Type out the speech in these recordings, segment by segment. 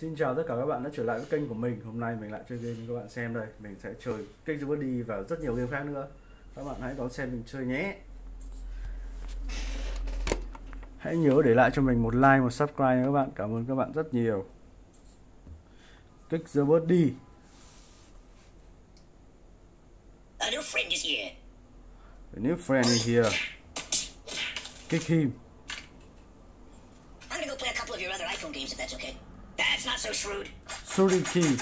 Xin chào tất cả các bạn đã trở lại với kênh của mình. Hôm nay mình lại chơi game cho các bạn xem đây. Mình sẽ chơi kênh Body và rất nhiều game khác nữa. Các bạn hãy đón xem mình chơi nhé. Hãy nhớ để lại cho mình một like, một subscribe nha các bạn. Cảm ơn các bạn rất nhiều. Kích the Body A new friend is here. The new friend is here. Kick him. I'm gonna go play a couple of your other iPhone games if that's okay. That's not so shrewd. Shooting key.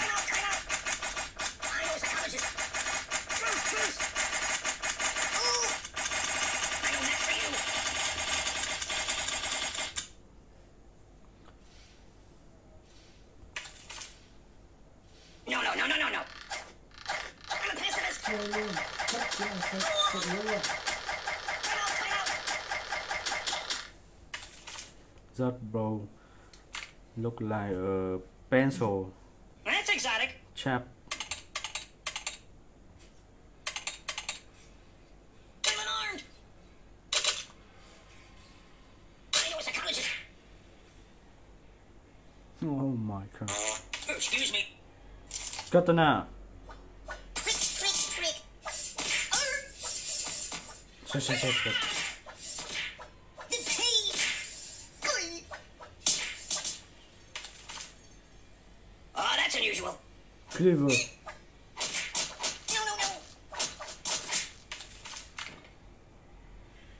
That bro Look like a pencil That's exotic. chap I'm unarmed. I know a psychologist. Oh my god Oh, excuse me. Katana Prick, prick, prick. Arr. Cleaver No, no, no.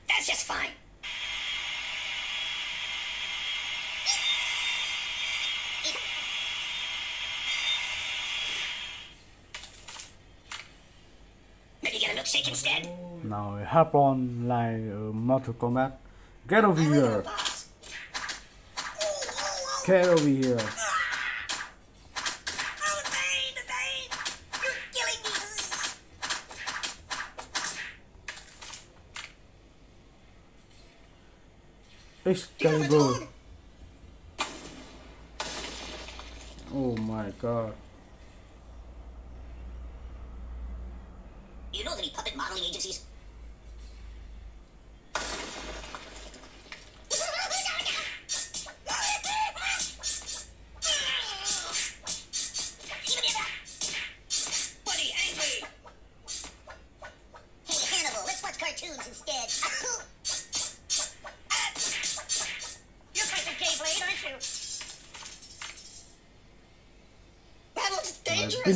That's just fine. Maybe get a milkshake instead. Now hop on like uh, Mortal Kombat. Get over I'm a little here. Get over here. Excalibur. Oh my god.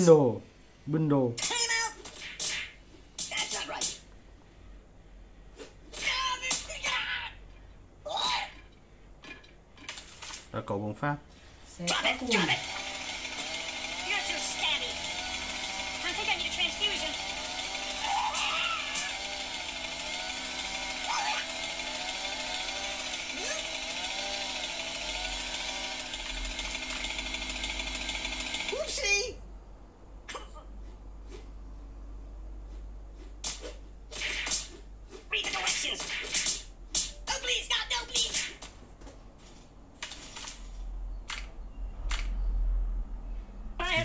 Bundle Bundle Đó cầu bóng pháp Sẽ có cùng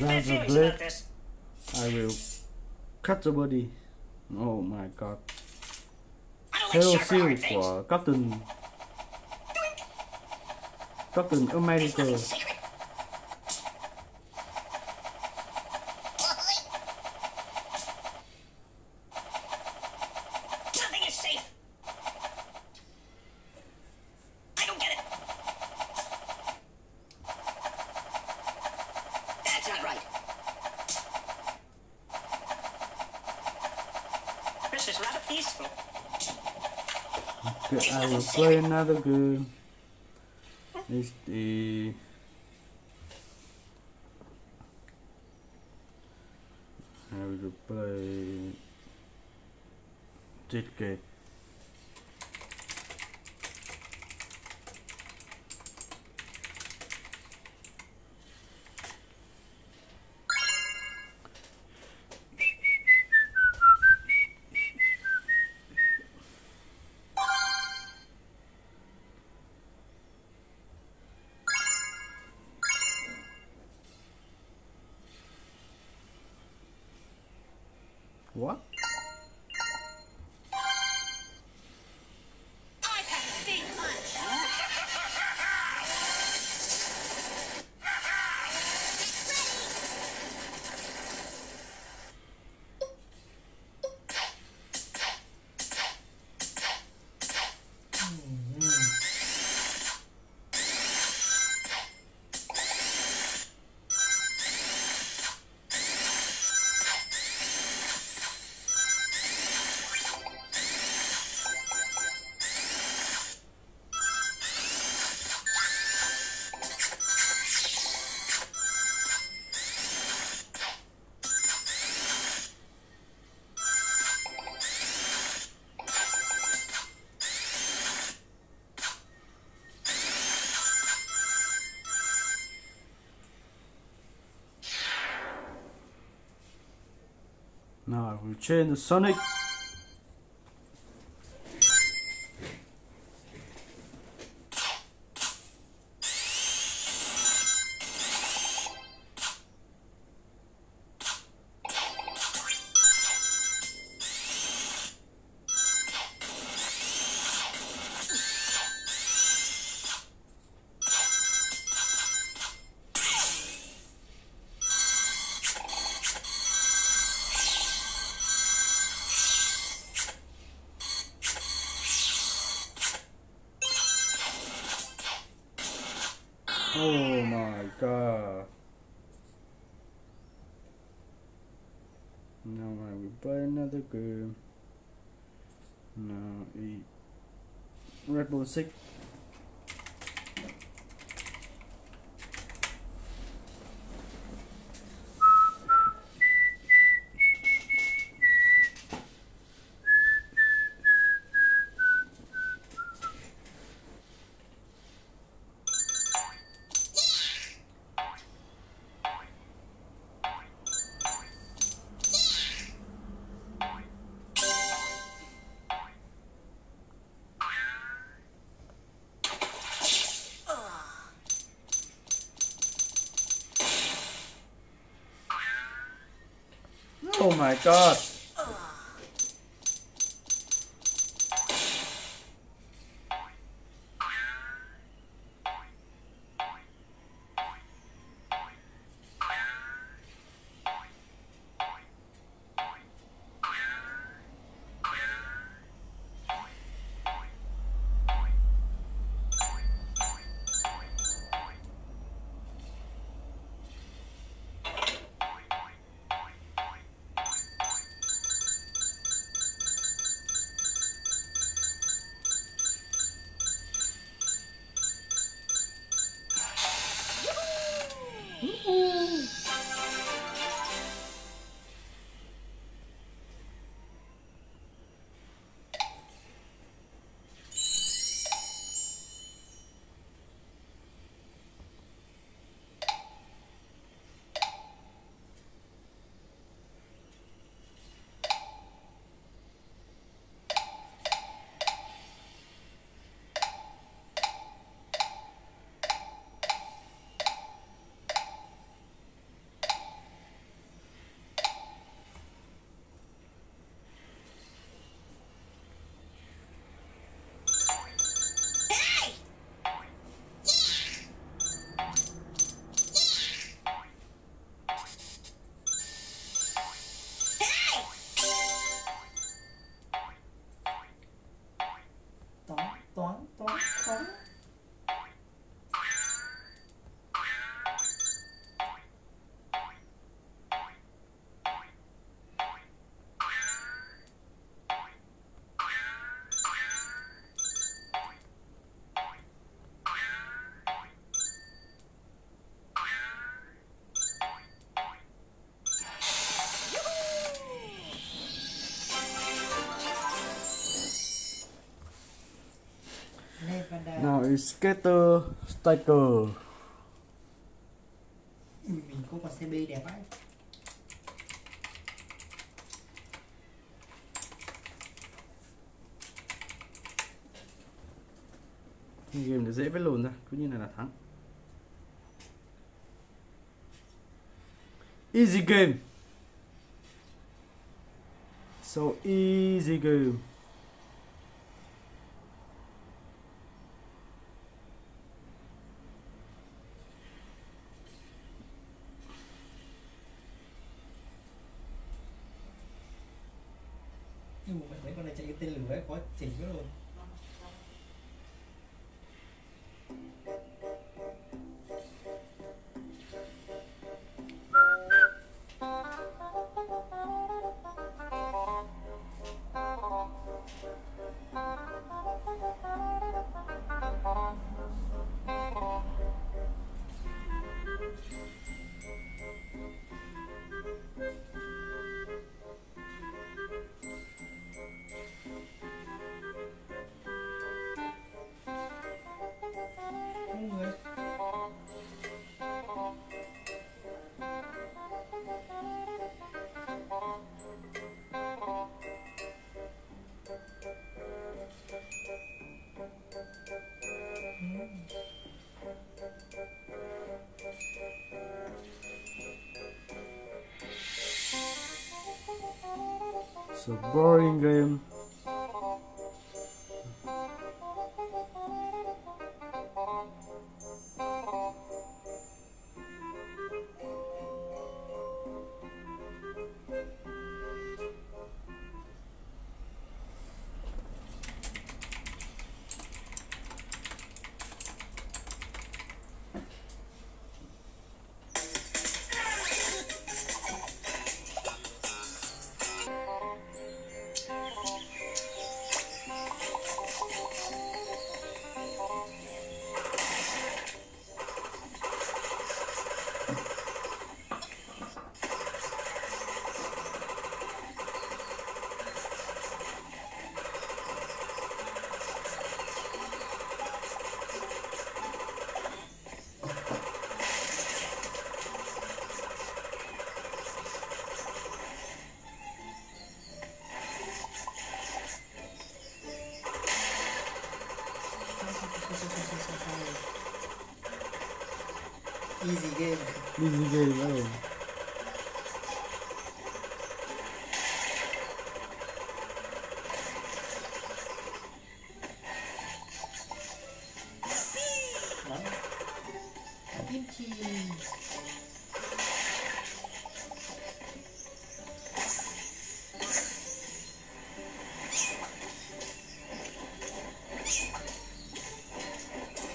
I have That's a feelings blip. about this. I will cut the body. Oh my god. Like Hero Shield things. của Captain Captain oh There's America. nothing sacred. Nothing is safe. I don't get it. That's not right. This is rather peaceful. Okay, I will play another game. It's the I will play this Now we change the Sonic. Oh my god. Now I will buy another game. Now eat Red Ball 6. My god. Skater Striker. Ui, mình có con CB đẹp ấy Game này dễ vết lùn ra, cứ như này là thắng. Easy game. So easy game. So boring game. Easy game Easy game. Oh. lắm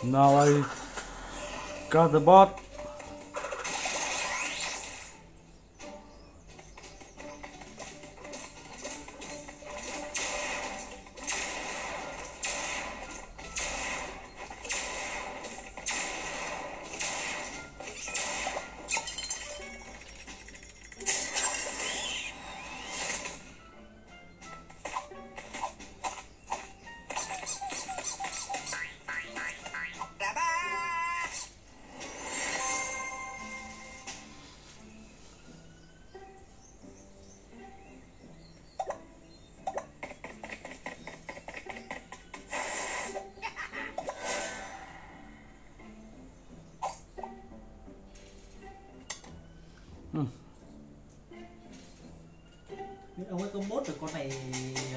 Now I got the bot. Ông ấy có mốt được con này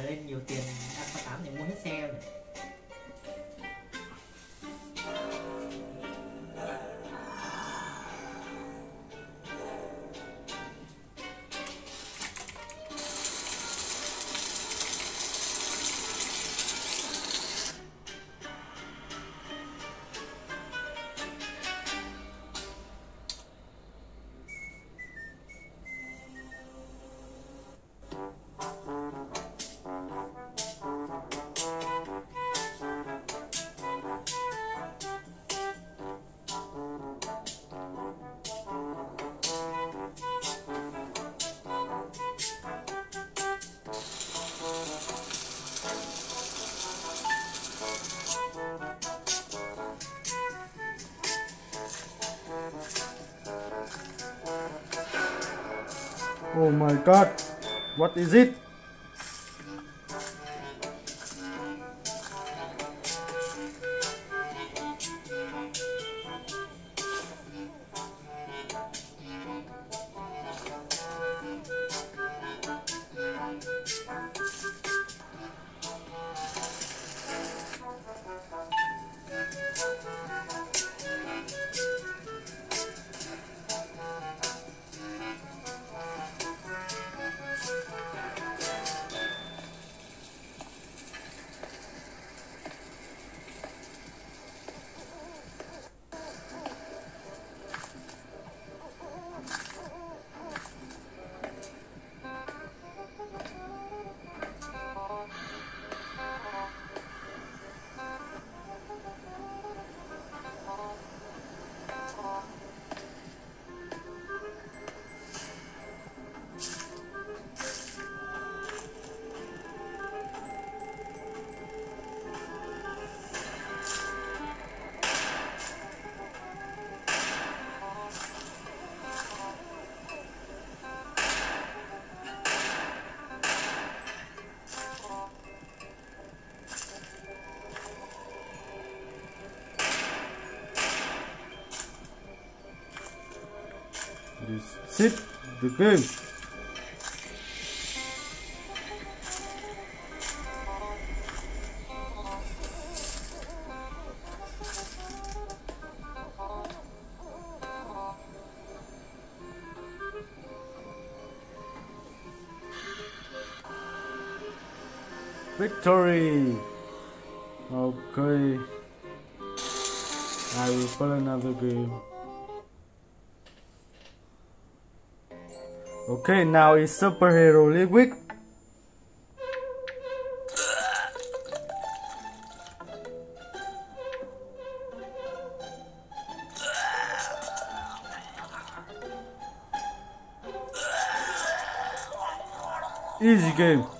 lên nhiều tiền Alpha 8 để mua hết xe rồi. Oh my god. What is it? Victory! Okay. I will put another game. Okay, now it's Superhero League Week. Easy game.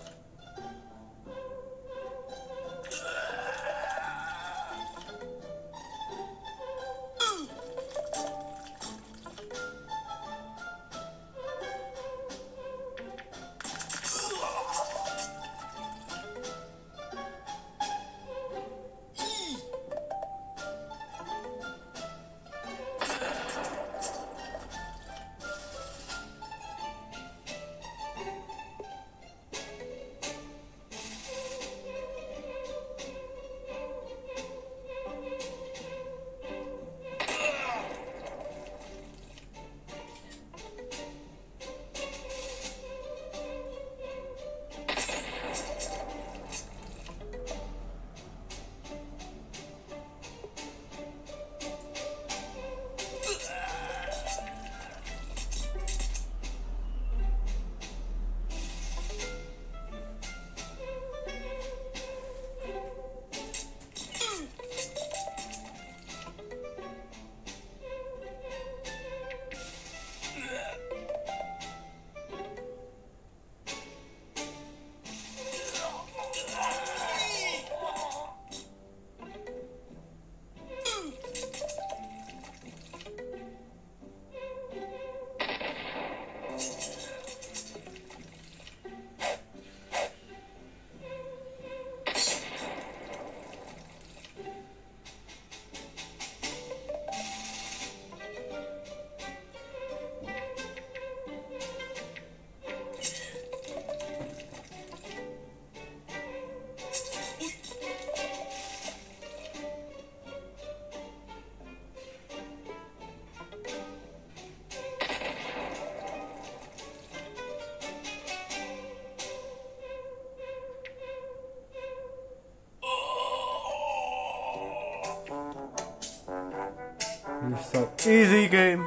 So easy game.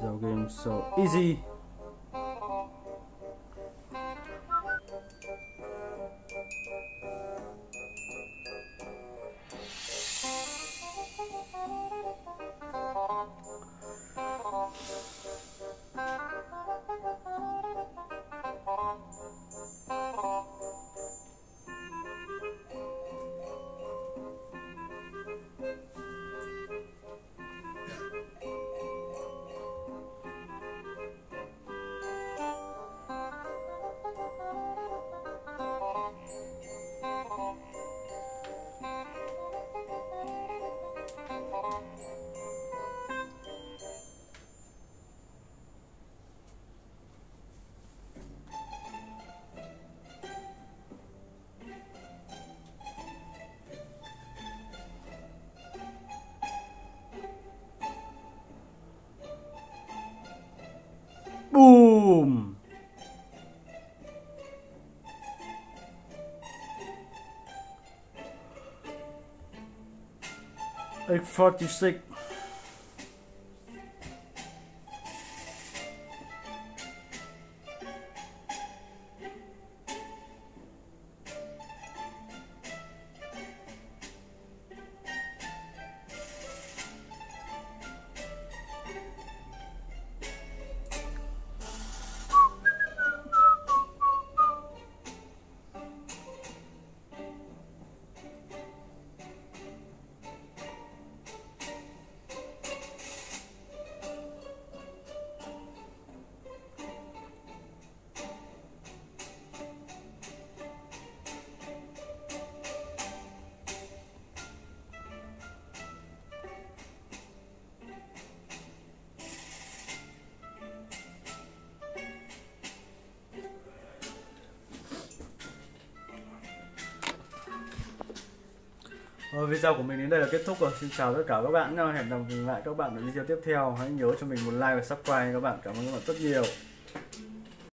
The game's so easy. 46 Ờ, video của mình đến đây là kết thúc rồi. Xin chào tất cả các bạn. Hẹn gặp lại các bạn ở video tiếp theo. Hãy nhớ cho mình một like và subscribe các bạn. Cảm ơn các bạn rất nhiều.